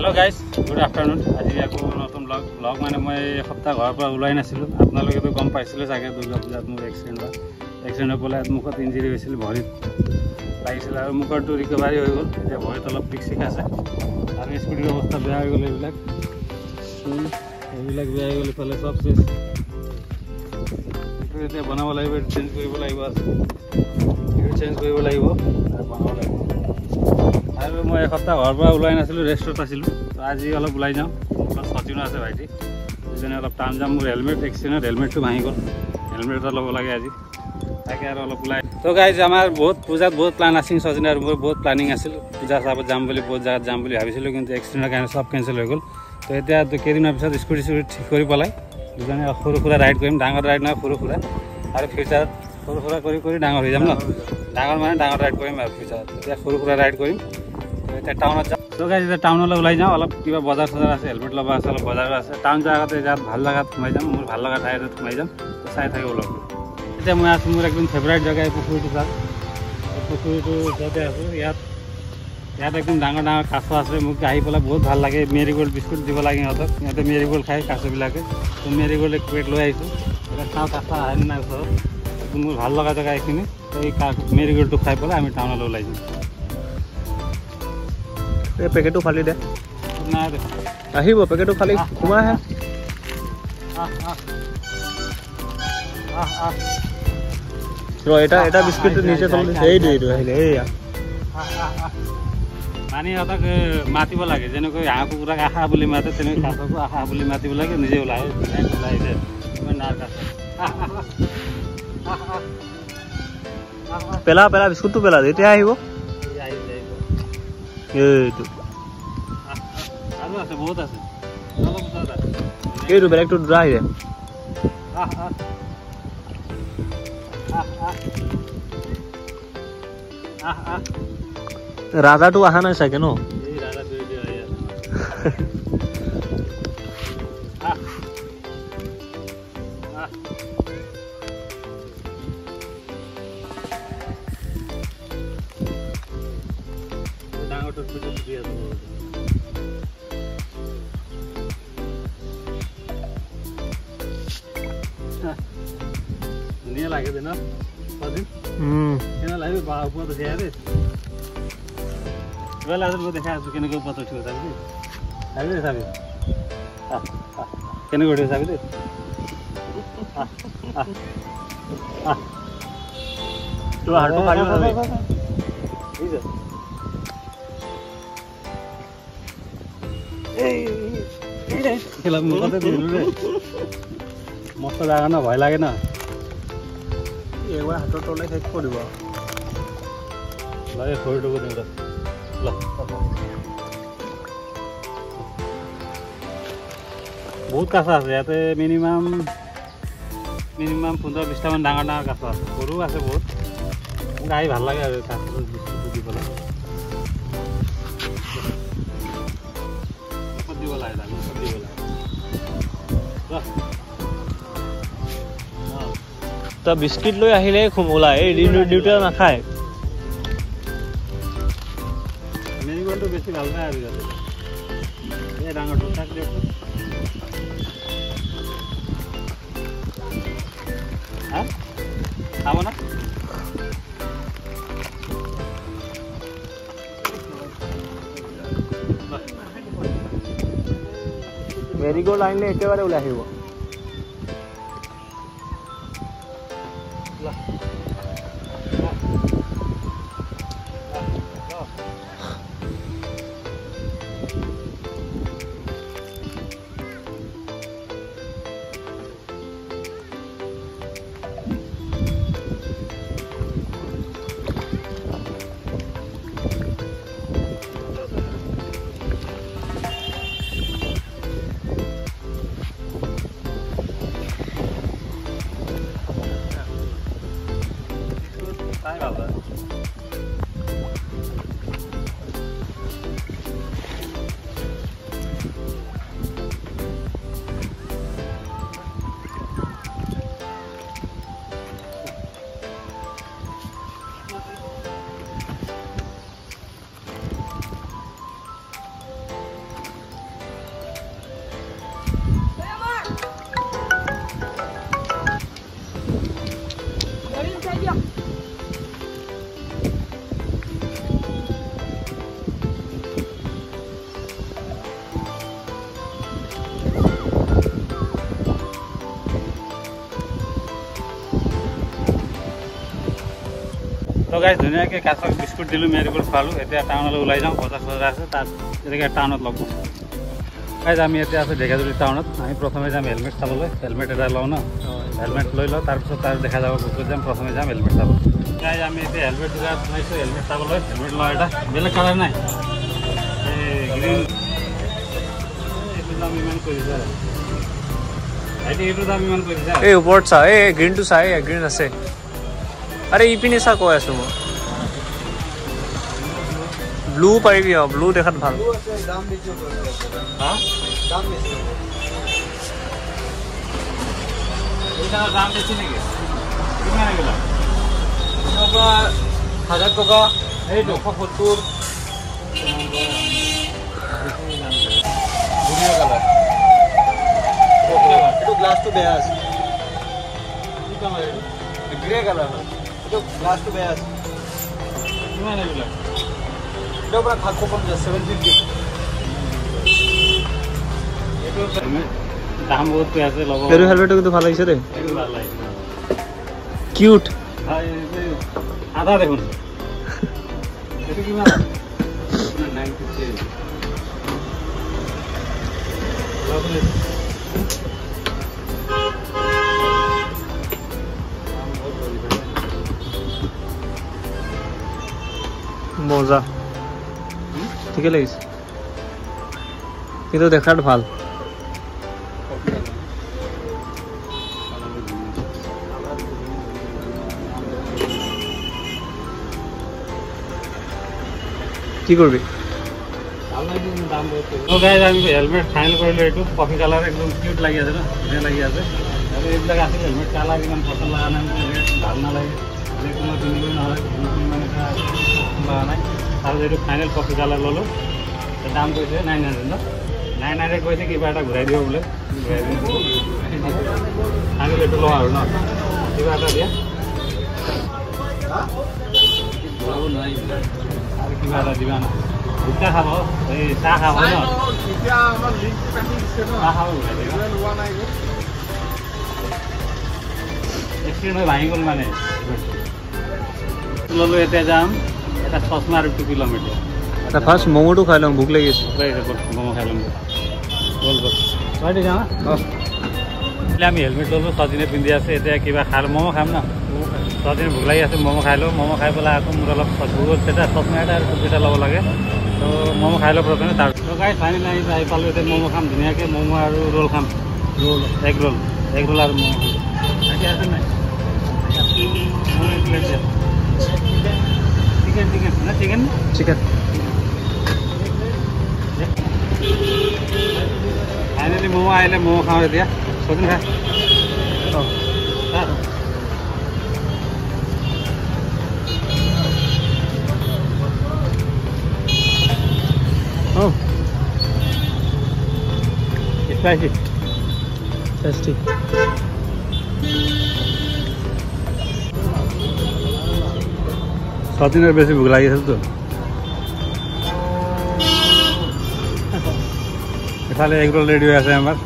Hello guys good afternoon আজি আকৌ নতুন ব্লগ ব্লগ মানে মই এসপ্তাহ ঘৰৰ পৰা ওলাই নাছিলোঁ। আপোনালোকেতো গম পাইছিলে চাগে দুৰ্গা পূজাত মোৰ এক্সিডেণ্ট হয়। এক্সিডেণ্ট হৈ পেলাই মুখত ইঞ্জুৰি হৈছিল ভৰিত লাগিছিল আৰু মুখৰটো ৰিকভাৰী হৈ গ'ল। এতিয়া ভৰিত অলপ চিক আছে। আৰু স্কুটিৰ অৱস্থা বেয়া হৈ গ'ল এইবিলাক। এইবিলাক বেয়া হৈ গ'ল ইফালে চব এইটো এতিয়া বনাব লাগিব চেঞ্জ কৰিব লাগিব। চেঞ্জ কৰিব লাগিব। আৰু বনাব লাগিব। আৰু মই এসপ্তাহ ঘৰৰ পৰা ওলাই নাছিলোঁ ৰেষ্টত আছিলোঁ। আজি অলপ ওলাই যাওঁ। অলপ সচিনো আছে ভাইটি। দুজনে অলপ টান যাম। মোৰ হেলমেট এক্সিডেণ্টত হেলমেটটো ভাঙি গ'ল। হেলমেট এটা ল'ব লাগে আজি। তাকে আৰু অলপ ওলাই তো গাইজ আমাৰ বহুত পূজাত বহুত প্লান আছিল সচিন আৰু মোৰ বহুত প্লানিং আছিল। পূজা চাবত যাম বুলি বহুত জেগাত যাম বুলি ভাবিছিলোঁ কিন্তু এক্সিডেণ্টৰ কাৰণে চব কেঞ্চেল হৈ গ'ল। তো এতিয়া কেইদিনমানৰ পিছত স্কুটি স্কুটি ঠিক কৰি পেলাই দুজনে সৰু সুৰা ৰাইড কৰিম। ডাঙৰ ৰাইড নহয় সৰু সুৰা। আৰু ফিউচাৰত সৰু সুৰা কৰি কৰি ডাঙৰ হৈ যাম ন? ডাঙৰ মানে ডাঙৰ ৰাইড কৰিম আৰু ফিউচাৰত এতিয়া সৰু সুৰা ৰাইড কৰিম। এতিয়া টাউনত যাম তো এতিয়া টাউনলৈ ওলাই যাওঁ। অলপ কিবা বজাৰ চজাৰ আছে হেলমেট ল'ব আছে অলপ বজাৰো আছে। টাউন জেগাতে যাত ভাল জেগাত সোমাই যাম মোৰ ভাল লগা ঠাই এটাত সোমাই যাম। চাই থাকিব অলপ এতিয়া মই আছোঁ মোৰ একদম ফেভৰেট জেগা এই পুখুৰীটো চাওক পুখুৰীটো ওচৰতে আছোঁ। ইয়াত ইয়াত একদম ডাঙৰ ডাঙৰ কাছ আছে। মোক আহি পেলাই বহুত ভাল লাগে। মেৰিগ'ল্ড বিস্কুট দিব লাগে সিহঁতক। সিহঁতে মেৰিগ'ল্ড খায় কাছবিলাকে। মেৰিগ'ল্ড এক প্লেট লৈ আহিছোঁ। এতিয়া চাওঁ কাছ আহে নাই ওচৰত। মোৰ ভাল লগা জেগা এইখিনি এই মেৰিগ'ল্ডটো খাই পেলাই আমি টাউনলৈ ওলাই যাম এই পেকেটটো ফালি দে নাই দে আহিব পেকেটটো ফালি সোমাই আহে আহ আহ আহ আহ ৰ এটা এটা বিস্কুটটো নিজে তল এইটো এইটো আহিলে এইয়া মানে সিহঁতক মাতিব লাগে যেনেকৈ হাঁহ কুকুৰাক আশা বুলি মাতে তেনেকৈ কাছকো আশা বুলি মাতিব লাগে নিজে ওলাই ওলাই আহিছে ইমান কাছ আহ, আহ, আহ, আহ, আহ, আহ। পেলা পেলা বিস্কুটটো পেলা এতিয়া আহিব এই আহিছে, আহিছে। এইটো আহ, আহ, আৰু আছে বহুত আছে অলপ ওচৰত আছে এইটো বেলেগটো ডাঙৰটোৰ পিছত দি আছো ধুনীয়া লাগে দে ন সজিন উম কেনে লাগিব বা ওপৰত উঠি আহে দেই কিবা লাগে মই দেখাই আছো কেনেকৈ ওপৰত উঠিব চাবি দেই চাবি দেই চাবি আহ, আহ, কেনেকৈ উঠিব চাবি দেই আহ, আহ, আহ। মস্ত জাগা ন ভয় লাগে ন? এইবাৰ হাতৰ তলে শেষ কৰিব লাগে দিওঁ। ল। বহুত কাছ আছে ইয়াতে মিনিমাম মিনিমাম পোন্ধৰ বিছটামান ডাঙৰ ডাঙৰ কাছ আছে। সৰু আছে বহুত। আহি ভাল লাগে আৰু কাছটো দিব লাগে তাক মুখত দিব লাগে ৰ। অ। তই বিস্কিট লৈ আহিলে ওলাই এই ডিউটি নাখায় মেৰিগ'ল্ডটো বেছি ভাল পায় আৰু ইয়াতে এই ডাঙৰটো দিয়কচোন মেৰিগ'ল্ড আনিলে একেবাৰে ওলাই আহিব গাইজ ধুনীয়াকৈ কাছক বিস্কুট দিলোঁ মেৰিগোল্ড খোৱালোঁ এতিয়া টাউনলৈ ওলাই যাওঁ বজাৰ চজাৰ আছে তাত তেনেকৈ টাউনত লগ পাম গাইজ আমি এতিয়া আছোঁ ঢেকীয়াজুলি টাউনত। আমি প্ৰথমে যাম হেলমেট চাবলৈ। হেলমেট এটা লওঁ ন? হেলমেট লৈ লওঁ তাৰপিছত তাৰ দেখা যাব ক'ত যাম। প্ৰথমে যাম হেলমেট চাব। গাইজ আমি এতিয়া হেলমেট সোমাইছোঁ হেলমেট চাবলৈ। হেলমেট লওঁ এটা বেলেগ কালাৰ নাই। এই গ্ৰীণ এইটো দাম ইমান কৰিছে এই ওপৰত চা এই গ্ৰীণটো চা এই গ্ৰীণ আছে। আৰে ইপিনে চা কৈ আছো মই। ব্লু পাৰিবি অ ব্লু দেখাত ভাল। হা? এইটাৰ দাম নাকি কিমান হাজাৰ টকা এই দুশ সত্তৰ এইটো গ্লাছটো বেয়া আছে গ্ৰে কালাৰ হয়। এইটো গ্লাছটো বেয়া আছে কিমান এগুলো এইটো পৰা সাতশ পঞ্চাছ ছেভেন ফিফটি এইটো দাম বহুত কৈ আছে ল'ব এইটো হেলমেটটো কিন্তু ভাল লাগিছে। দেই ভাল লাগিছে কিউট আধা দেখোন। এইটো কিমান? নাইন ফিফটি মজা। ঠিকে লাগিছে। কিন্তু দেখাত ভাল। কি কৰিবি? আমি হেলমেট ফাইনেল কৰিলোঁ এইটো। কফি কালাৰ একদম কিউট লাগি আছে ন? লাগি আছে। আৰু এইবিলাক আছিল হেলমেট কালাৰ ইমান পচন্দ লগা নাই। ভাল নালাগে। যিহেতু মই কিনিলোঁ নহয়। নাই ফাইনেল কফি কালাৰ ল'লোঁ। দাম কৈছে নাইন হাণ্ড্ৰেড ন? নাইন হাণ্ড্ৰেড কৈছে কিবা এটা ঘূৰাই দিব বোলে। ঘূৰাই দিব আমি এইটো লওঁ আৰু ন? কিবা এটা দিয়া। আৰু কিবা এটা দিবা ন। খাব। এই চাহ খাব ন? চাহ খাব ঘূৰাই দিবা। এক্সিডেণ্ট হৈ ভাঙি গ'ল মানে। ল'লোঁ এতিয়া যাম। এটা চশমা আৰু টুপি ল'ম এতিয়া এটা ফাৰ্ষ্ট ম'ম'টো খাই ল'ম ভোক লাগি আছে। ম'ম' খাই ল'ম। ব'ল ব'ল। আমি হেলমেট ল'লোঁ ছদিনে পিন্ধি আছে এতিয়া কিবা খাই ম'ম' খাম ন? ছদিন ভোক লাগি আছে ম'ম' খাই লওঁ ম'ম' খাই পেলাই আকৌ মোৰ অলপ ভোক এটা চশমা এটা আৰু টুপি এটা ল'ব লাগে। তো ম'ম' খাই লওঁ প্ৰথমে তাৰপিছত গাই ফাইনেল আহি আহি পালোঁ এতিয়া ম'ম' খাম ধুনীয়াকৈ ম'ম' আৰু ৰোল খাম। Roll. Egg roll egg roll আৰু ম'ম' খাম। আছে নাই? chicken, chicken. No chicken? Chicken. അതിന് മോ ആയാലും മോ ഖാ Oh. oh. Spicy. Tasty. বেশি ভোক লাগিছিল তো এফালে এগ রোল রেডি হয়ে আছে আমার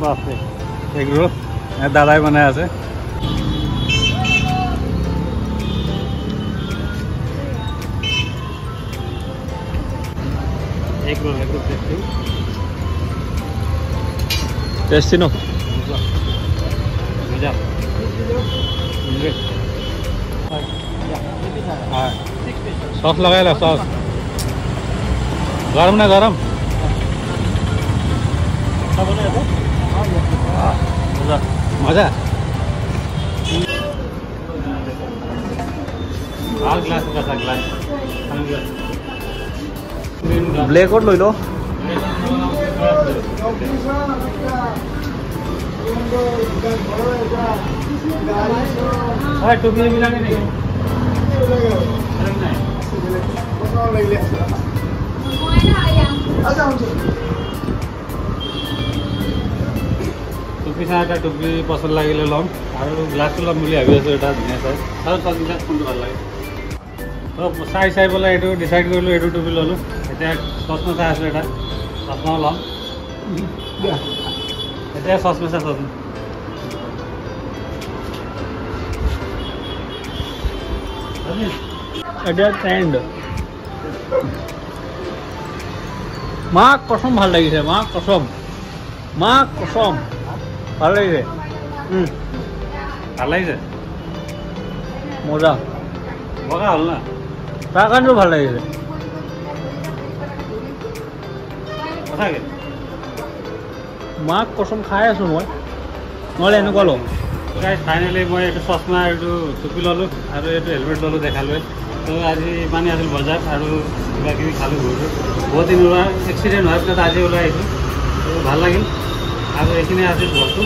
বাপরে এগ রোল দাদাই বনাই আছে egg roll egg roll tasty tasty ন মজা সস লাগাই লো সস গরম না গরম মজা মজা আর গ্লাস কাঁচা গ্লাস ব্লেকত লৈ ল হয় টুপি মিলাকে নেকি নাই টুপি চাই এটা টুপি পচন্দ লাগিলে ল'ম। আৰু গ্লাছটো ল'ম বুলি ভাবি আছোঁ এটা ধুনীয়া চাই চাওঁ চাওঁ গ্লাছ কোনটো ভাল লাগে। চাই চাই পেলাই এইটো ডিচাইড কৰিলোঁ এইটো টুপি ল'লোঁ। এতিয়া চচমা চাই আছোঁ এটা। চচমাও ল'ম। এতিয়া চচমা চাই চচমা। এতিয়া ট্ৰেণ্ড মা কচম ভাল লাগিছে মা কচম মা কচম ভাল লাগিছে? ভাল লাগিছে? মজা। বগা হ'ল না? তাৰ কাৰণেও ভাল লাগিছে। সঁচাকে? মাক কচম খাই আছোঁ মই। নহ'লে এনেকুৱা লওঁ। ফাইনেলি মই এইটো চশমা এইটো টুপি ল'লোঁ আৰু এইটো হেলমেট ল'লোঁ দেখালৈ তো আজি ইমানেই আছিল বজাৰ আৰু কিবা কিবি খালোঁ ঘূৰিলোঁ বহুত দিন ওলোৱা এক্সিডেণ্ট হোৱাৰ পিছত আজি ওলাই আহিছোঁ। তো ভাল লাগিল। আৰু এইখিনি আছিল ব্লগটো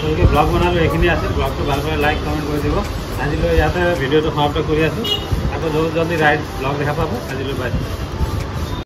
গতিকে ব্লগ বনালোঁ এইখিনি আছিল ব্লগটো ভাল কৰি লাইক কমেণ্ট কৰি দিব। আজিলৈ ইয়াতে ভিডিঅ'টো সমাপ্ত কৰি আছোঁ। আকৌ জলদি ৰাইড ব্লগ দেখা পাব আজিলৈ বাই